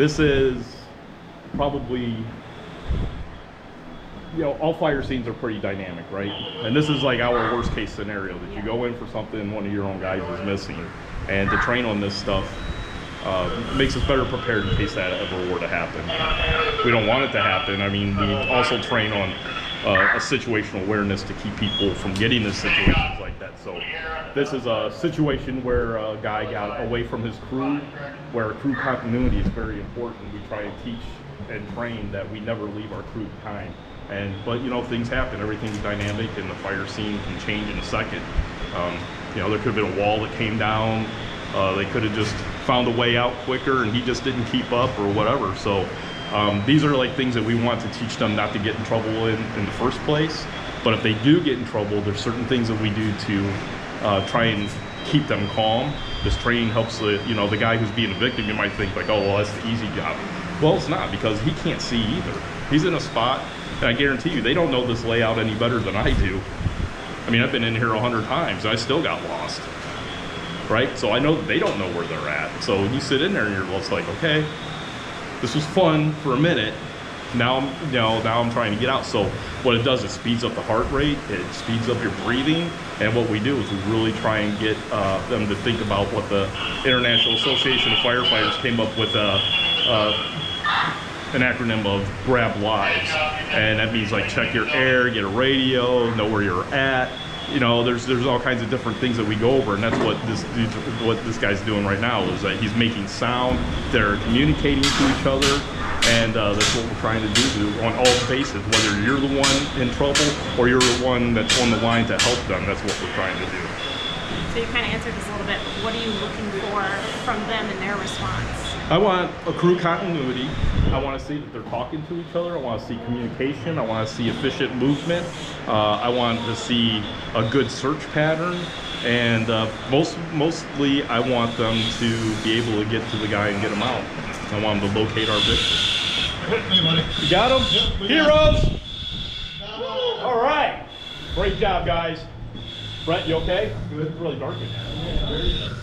This is probably you know, all fire scenes are pretty dynamic, right? And this is like our worst case scenario that you go in for something, one of your own guys is missing. And to train on this stuff uh, makes us better prepared in case that ever were to happen. We don't want it to happen. I mean, we also train on uh, a situational awareness to keep people from getting into situations like that. So this is a situation where a guy got away from his crew, where crew continuity is very important. We try to teach and train that we never leave our crew behind. And but you know things happen. Everything's dynamic, and the fire scene can change in a second. Um, you know there could have been a wall that came down. Uh, they could have just found a way out quicker, and he just didn't keep up or whatever. So um, these are like things that we want to teach them not to get in trouble in in the first place. But if they do get in trouble, there's certain things that we do to uh, try and keep them calm. This training helps the you know the guy who's being a victim. You might think like, oh well, that's the easy job. Well, it's not because he can't see either. He's in a spot and I guarantee you, they don't know this layout any better than I do. I mean, I've been in here a hundred times, I still got lost. Right? So I know they don't know where they're at. So you sit in there and you're just like, okay, this was fun for a minute. Now I'm, you know, now I'm trying to get out. So what it does, it speeds up the heart rate, it speeds up your breathing, and what we do is we really try and get uh, them to think about what the International Association of Firefighters came up with. Uh, uh, an acronym of grab lives and that means like check your air get a radio know where you're at you know there's there's all kinds of different things that we go over and that's what this what this guy's doing right now is that he's making sound they're communicating to each other and uh, that's what we're trying to do on all bases whether you're the one in trouble or you're the one that's on the line to help them that's what we're trying to do. So you kind of answered this a little bit. What are you looking for from them in their response I want a crew continuity. I want to see that they're talking to each other. I want to see communication. I want to see efficient movement. Uh, I want to see a good search pattern. And uh, most, mostly, I want them to be able to get to the guy and get him out. I want them to locate our victim. You got him? Yep, Heroes! All right. Great job, guys. Brett, you okay? It's really dark in here.